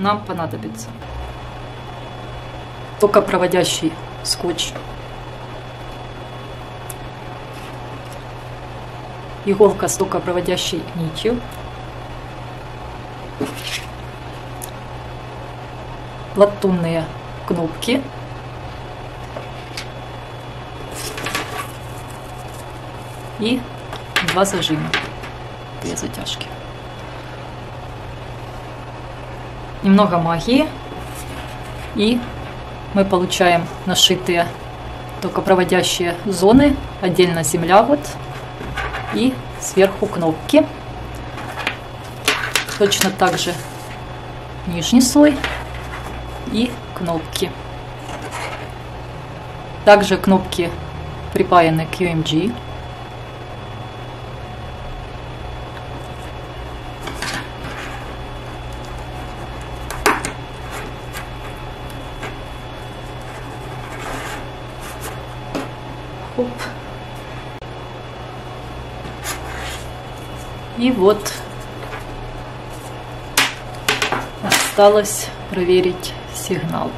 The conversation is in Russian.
нам понадобится. Токопроводящий скотч, иголка с токопроводящей нитью, латунные кнопки, и два зажима, две затяжки. Немного магии, и мы получаем нашитые токопроводящие зоны, отдельно земля вот, и сверху кнопки. Точно так же нижний слой и кнопки. Также кнопки припаяны к UMG. Хоп. И вот осталось проверить сигнал.